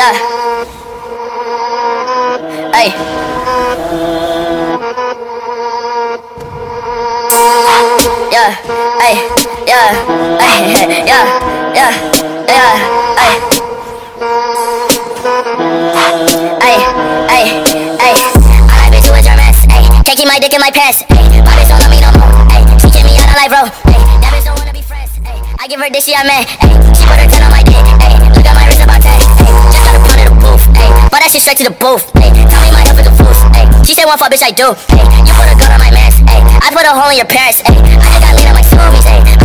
yeah. Hey. Yeah, hey, yeah, hey, yeah, yeah, yeah, hey. Hey, hey, hey. All I bitch do is your mess, hey. Can't keep my dick in my pants, hey. Don't love me no more, hey. She kick me out of life, bro, hey. That bitch don't wanna be friends, hey. I give her this, she a man, hey. She put her 10 on my dick, hey. Look at my wrist about 10, hey. To the booth. Tell me my. She say one fuck, bitch, I do, hey. You put a gun on my mans, hey. I put a hole in your parents, hey. I just got lean on my zoomies, hey.